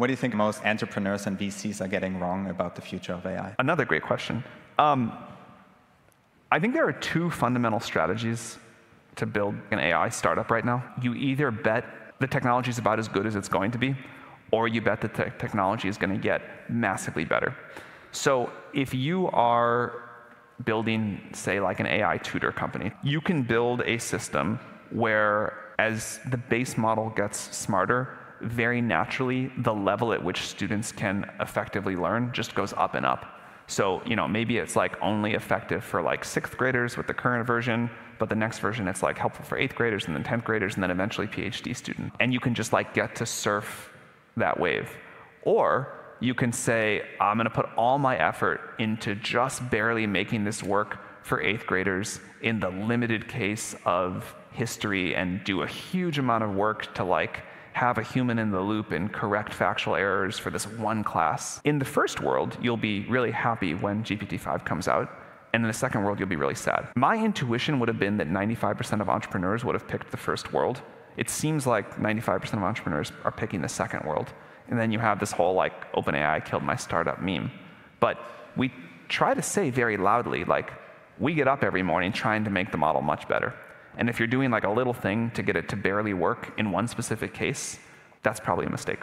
What do you think most entrepreneurs and VCs are getting wrong about the future of AI? Another great question. Um, I think there are two fundamental strategies to build an AI startup right now. You either bet the technology is about as good as it's going to be, or you bet that the technology is going to get massively better. So if you are building, say, like an AI tutor company, you can build a system where as the base model gets smarter, very naturally, the level at which students can effectively learn just goes up and up. So, you know, maybe it's like only effective for like sixth graders with the current version, but the next version it's like helpful for eighth graders and then 10th graders and then eventually PhD student. And you can just like get to surf that wave. Or you can say, I'm going to put all my effort into just barely making this work for eighth graders in the limited case of history and do a huge amount of work to like have a human in the loop and correct factual errors for this one class. In the first world, you'll be really happy when GPT-5 comes out. And in the second world, you'll be really sad. My intuition would have been that 95% of entrepreneurs would have picked the first world. It seems like 95% of entrepreneurs are picking the second world. And then you have this whole like OpenAI killed my startup meme. But we try to say very loudly, like, we get up every morning trying to make the model much better. And if you're doing like a little thing to get it to barely work in one specific case, that's probably a mistake.